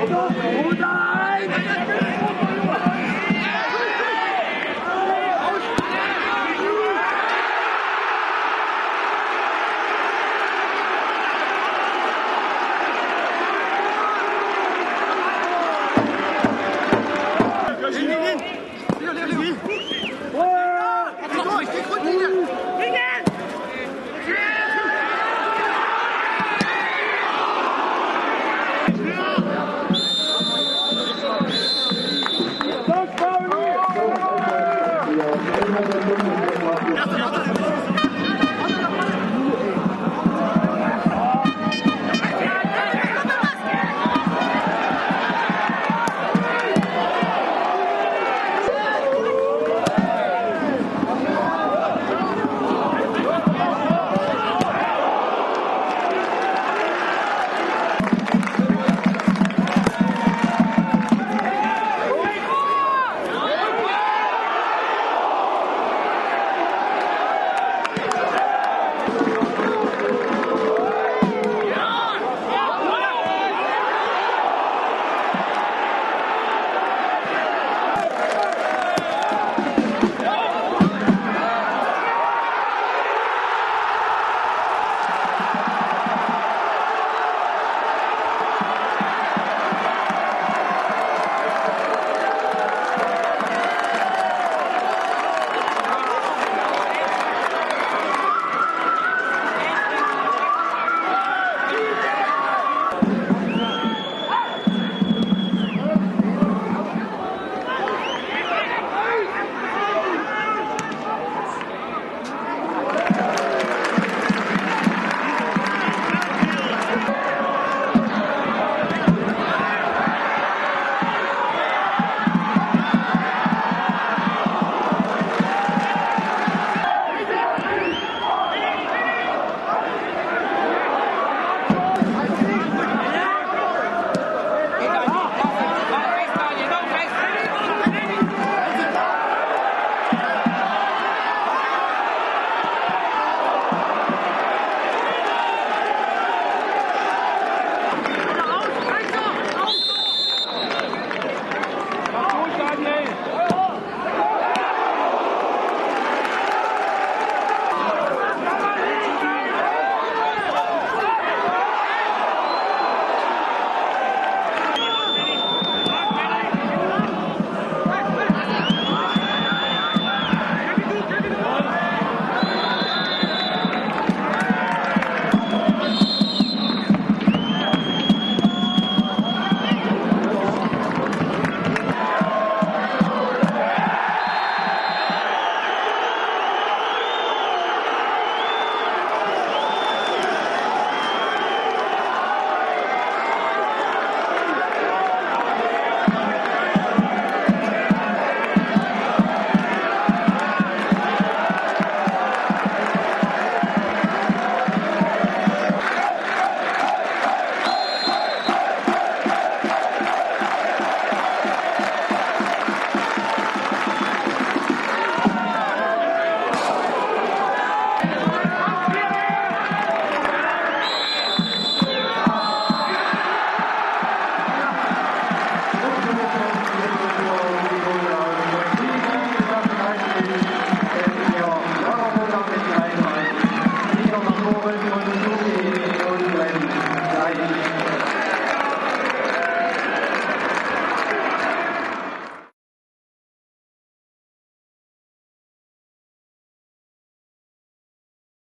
我们都不